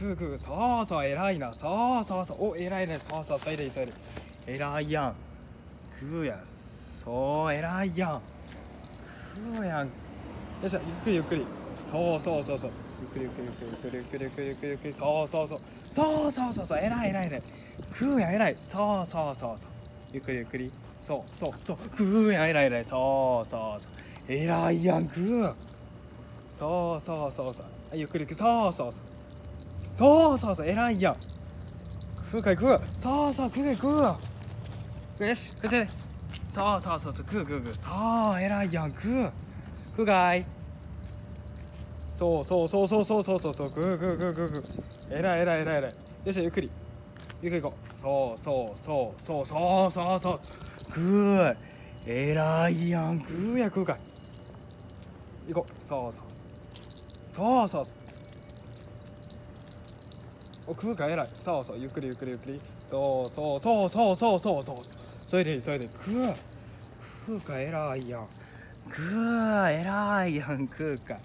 グーグーそうそう。偉いなそうそうそうお偉いねそうそうそれでいいそれで偉いやんグーやそう偉いやんグーやんよっしゃゆっくりゆっくり。そうそうそうそう。ゆっくりゆっくり。ゆっくりゆっくり。ゆっくりゆっくり。ゆっくりそうそうそう。そうそうそう。そう偉い偉いねグーやん偉いそうそうそう。そうゆっくりゆっくり。そうそうそう。グーやん偉い偉いそうそうそう。偉いやんグーそうそうそう。そうあゆっくりゆっくり。そうそうそう。そうそうそう偉いやん。グーかいグーそうそうグーかいグーよしこっちでそうそうそうそうグーグーグーそう偉いやんグーグーかい。そうそうそうそうそうそうそう。そうグーグーグーグーグー偉い偉い偉い偉い。よしゆっくり。ゆっくり行こう。そうそうそうそうそうそうそう。グー偉いやんグーやグーかい。行こう。そうそう。そうそうそう。お食うか偉い。そうそうゆっくりゆっくりゆっくり。そうそうそうそうそうそうそう。それでそれで食う。食うか偉いやん。食う偉いやん食うか。